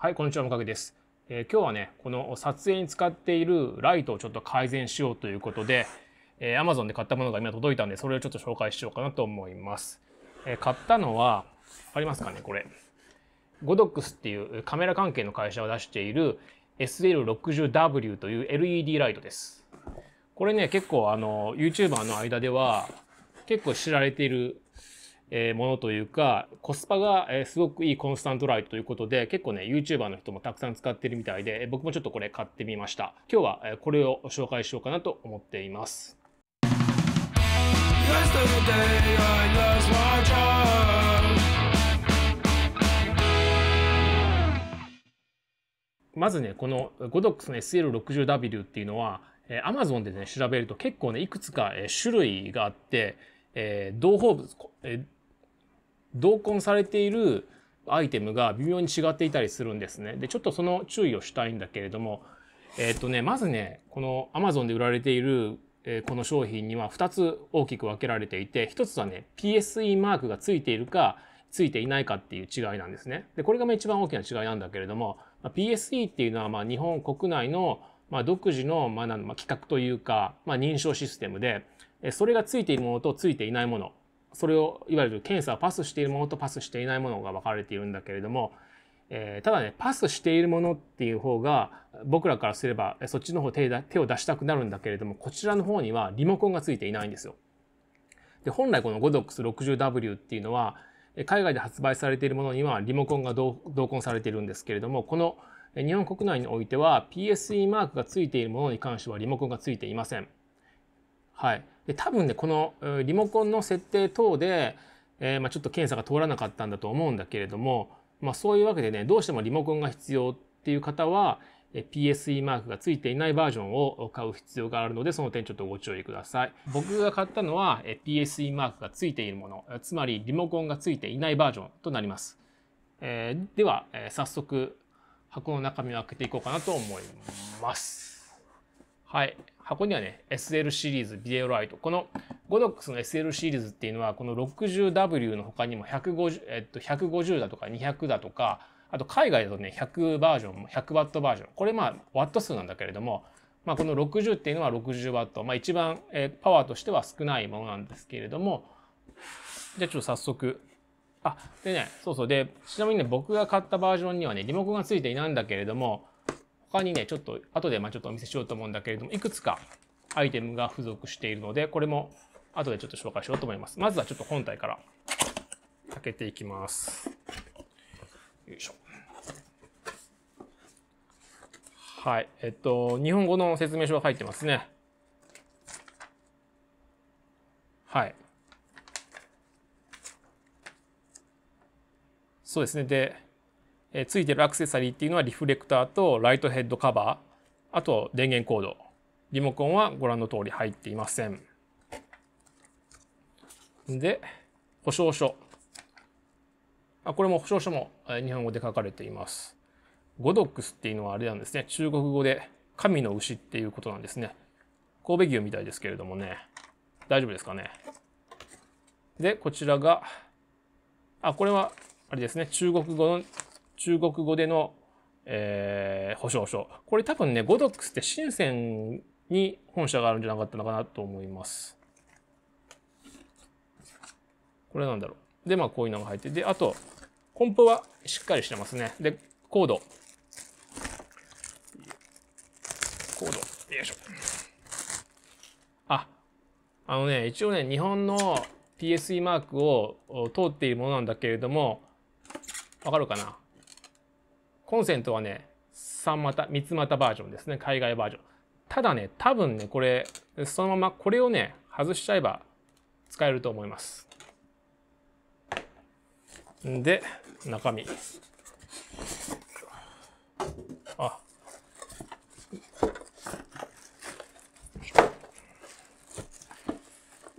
はい、こんにちは、もかげです。えー今日はね、この撮影に使っているライトをちょっと改善しようということで、えー Amazon で買ったものが今届いたんで、それをちょっと紹介しようかなと思います。えー買ったのは、ありますかね、これ。ゴドックスっていうカメラ関係の会社が出している SL60W という LED ライトです。これね、結構あの、YouTuber の間では結構知られているえものというかコスパがすごくいいコンスタントライトということで結構ね YouTuber の人もたくさん使ってるみたいで僕もちょっとこれ買ってみました。今日はこれを紹介しようかなと思っています。まずねこの Godox の SL60W っていうのは、Amazon でね調べると結構ねいくつか、種類があって、えー同胞物、えー同梱されているアイテムが微妙に違っていたりするんですね。でちょっとその注意をしたいんだけれどもえっ、とねまずねこの Amazon で売られている、えーこの商品には2つ大きく分けられていて1つはね PSE マークがついているかついていないかっていう違いなんですね。でこれがまあ一番大きな違いなんだけれども、まあ PSE っていうのはまあ日本国内のまあ独自のまあなんまあ規格というか、まあ、認証システムでえそれがついているものとついていないものそれをいわゆる検査をパスしているものとパスしていないものが分かれているんだけれども、えーただねパスしているものっていう方が僕らからすればそっちの方手手を出したくなるんだけれどもこちらの方にはリモコンがついていないんですよ。で本来この Godox60W っていうのは海外で発売されているものにはリモコンが同梱されているんですけれどもこの日本国内においては PSE マークがついているものに関してはリモコンがついていません。はい、で多分ねこのリモコンの設定等で、えーまあ、ちょっと検査が通らなかったんだと思うんだけれども、まあ、そういうわけでねどうしてもリモコンが必要っていう方は PSE マークがついていないバージョンを買う必要があるのでその点ちょっとご注意ください。僕が買ったのは PSE マークがついているものつまりリモコンがついていないバージョンとなります、えーでは、えー早速箱の中身を開けていこうかなと思います。はい。箱にはね、SL シリーズビデオライト。この Godox の SL シリーズっていうのは、この 60W の他にも150、えっと、150だとか200だとか、あと海外だとね、100バージョン、100ワットバージョン。これまあ、ワット数なんだけれども、まあ、この60っていうのは60ワット。まあ、一番、えーパワーとしては少ないものなんですけれども、じゃあちょっと早速。あ、でね、そうそう。で、ちなみにね、僕が買ったバージョンにはね、リモコンがついていないんだけれども、他にねちょっと後でまあちょっとお見せしようと思うんだけれどもいくつかアイテムが付属しているのでこれも後でちょっと紹介しようと思います。まずはちょっと本体から開けていきます。よいしょ。はい。えっと日本語の説明書が入ってますね。はい。そうですね。でえついてるアクセサリーっていうのはリフレクターとライトヘッドカバー。あと電源コード。リモコンはご覧の通り入っていません。で保証書。あこれも保証書も日本語で書かれています。ゴドックスっていうのはあれなんですね。中国語で神の牛っていうことなんですね。神戸牛みたいですけれどもね。大丈夫ですかね？でこちらがあこれはあれですね。中国語の中国語での、えー保証書。これ多分ね、ゴドックスって深センに本社があるんじゃなかったのかなと思います。これなんだろう。で、まあこういうのが入って、で、あと、コンポはしっかりしてますね。で、コード。コード。よいしょ。あ、あのね、一応ね、日本の PSE マークを通っているものなんだけれども、わかるかな？コンセントはね、3股、3つ股バージョンですね。海外バージョン。ただね、多分ね、これ、そのままこれをね、外しちゃえば使えると思います。で、中身。あ。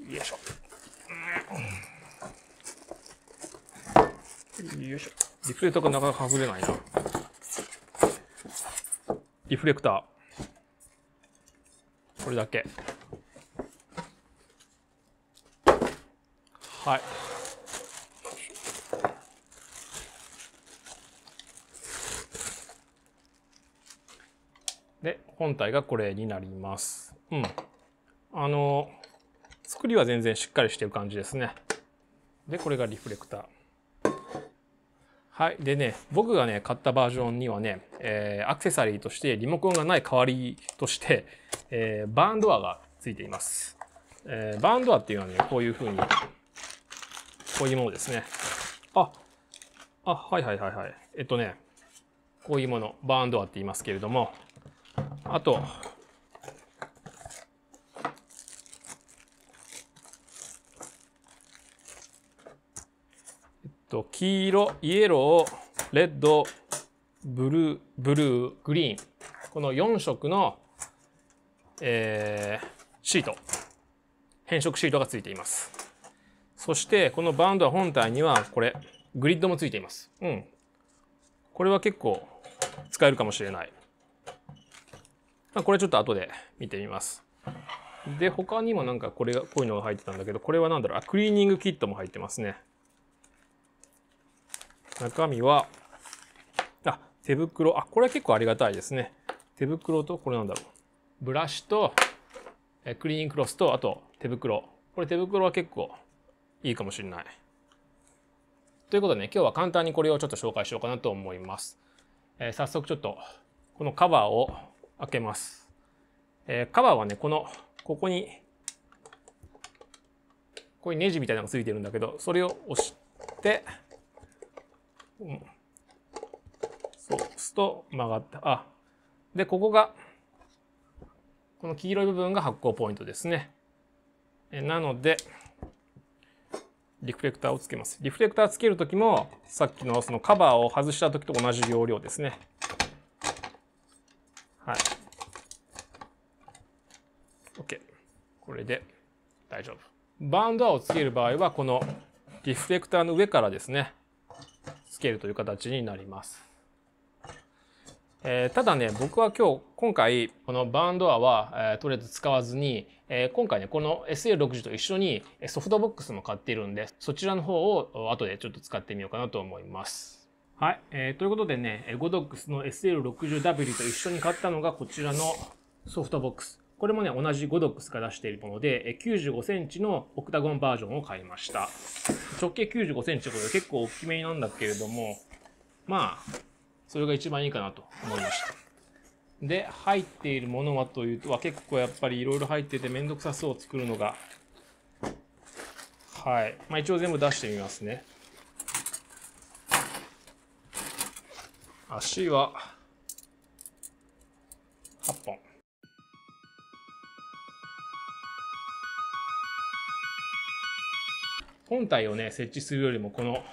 よいしょ。よいしょ。リフレクターがなかなか外れないな。フレクター。これだけ。はい。で本体がこれになりますうんあの作りは全然しっかりしてる感じですねでこれがリフレクターはい。でね、僕がね、買ったバージョンにはね、えーアクセサリーとしてリモコンがない代わりとして、えーバーンドアがついています。えーバーンドアっていうのはね、こういう風に、こういうものですね。あ、あ、はいはいはいはい。えっとね、こういうもの、バーンドアって言いますけれども、あと、と、黄色、イエロー、レッド、ブルー、ブルー、グリーン。この4色の、えーシート。変色シートがついています。そして、このバンドは本体には、これ、グリッドもついています。うん。これは結構使えるかもしれない。まあ、これちょっと後で見てみます。で、他にもなんかこれが、こういうのが入ってたんだけど、これは何だろうあ、クリーニングキットも入ってますね。中身は、あ、手袋。あ、これは結構ありがたいですね。手袋と、これなんだろう。ブラシと、えクリーニングクロスと、あと手袋。これ手袋は結構いいかもしれない。ということでね、今日は簡単にこれをちょっと紹介しようかなと思います。えー早速ちょっと、このカバーを開けます。えーカバーはね、この、ここに、こういうネジみたいなのがついてるんだけど、それを押して、うん、そう、すと曲がって、あ、で、ここが、この黄色い部分が発光ポイントですね。えなので、リフレクターをつけます。リフレクターつけるときも、さっきのそのカバーを外したときと同じ要領ですね。はい。OK。これで大丈夫。バーンドアをつける場合は、このリフレクターの上からですね、つけるという形になります。えーただね、僕は今日、今回、このバーンドアは、えーとりあえず使わずに、えー今回ね、この SL60 と一緒にソフトボックスも買っているんで、そちらの方を後でちょっと使ってみようかなと思います。はい。えーということでね、えーゴドックスの SL60W と一緒に買ったのがこちらのソフトボックス。これもね、同じゴドックスが出しているもので、95センチのオクタゴンバージョンを買いました。直径95センチということで結構大きめなんだけれども、まあ、それが一番いいかなと思いました。で、入っているものはというと、は結構やっぱりいろいろ入っててめんどくさそう作るのが。はい。まあ一応全部出してみますね。足は本体をね、設置するよりもこの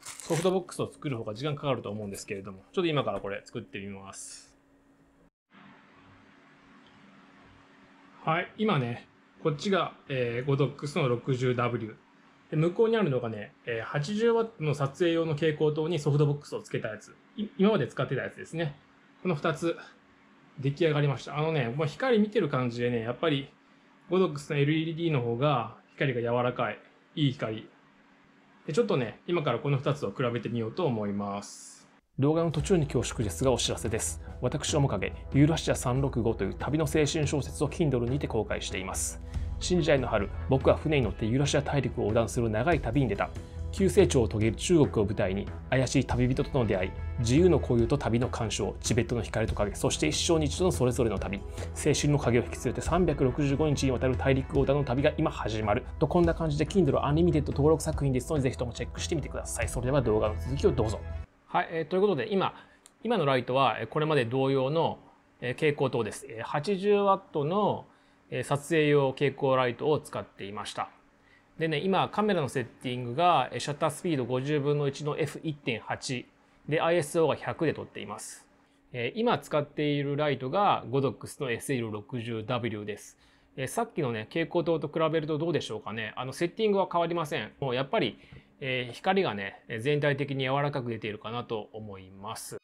ソフトボックスを作る方が時間かかると思うんですけれども、ちょっと今からこれ作ってみます。はい、今ね、こっちが、えー、ゴドックスの 60W。で向こうにあるのがね、えー 80W の撮影用の蛍光灯にソフトボックスをつけたやつ。今まで使ってたやつですね。この2つ、出来上がりました。あのね、まあ、光見てる感じでね、やっぱり、ゴドックスの LED の方が光が柔らかい。いい光。でちょっとね、今からこの2つを比べてみようと思います。動画の途中に恐縮ですがお知らせです。私、面影、ユーラシア365という旅の青春小説を Kindle にて公開しています。新時代の春、僕は船に乗ってユーラシア大陸を横断する長い旅に出た。急成長を遂げる中国を舞台に怪しい旅人との出会い自由の交友と旅の鑑賞チベットの光と影そして一生に一度のそれぞれの旅青春の影を引き連れて365日にわたる大陸横断の旅が今始まる。とこんな感じで Kindle Unlimited 登録作品ですのでぜひともチェックしてみてください。それでは動画の続きをどうぞ。はい、えーということで今今のライトはこれまで同様の蛍光灯です。80W のえ撮影用蛍光ライトを使っていました。でね、今カメラのセッティングがシャッタースピード50分の1の F1.8 で ISO が100で撮っています。今使っているライトが Godox の SL60W です。さっきのね、蛍光灯と比べるとどうでしょうかね。あの、セッティングは変わりません。もうやっぱり、え光がね、全体的に柔らかく出ているかなと思います。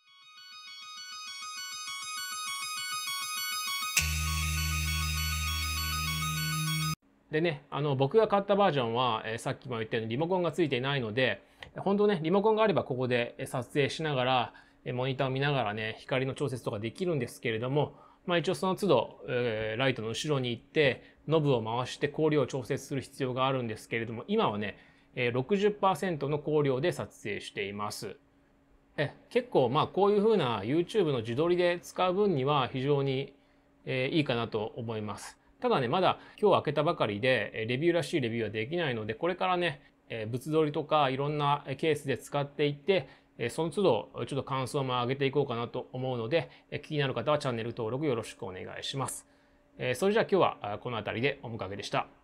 でね、あの僕が買ったバージョンは、えーさっきも言ったようにリモコンがついていないので、本当ね、リモコンがあればここで撮影しながら、モニターを見ながらね、光の調節とかできるんですけれども、まあ、一応その都度、えーライトの後ろに行ってノブを回して光量を調節する必要があるんですけれども今はね、え60%の光量で撮影しています。え結構まあこういう風な YouTube の自撮りで使う分には非常に、えーいいかなと思います。ただねまだ今日開けたばかりでレビューらしいレビューはできないのでこれからねえ物撮りとかいろんなケースで使っていってその都度ちょっと感想も上げていこうかなと思うので気になる方はチャンネル登録よろしくお願いします。それじゃあ今日はこの辺りでお迎えでした。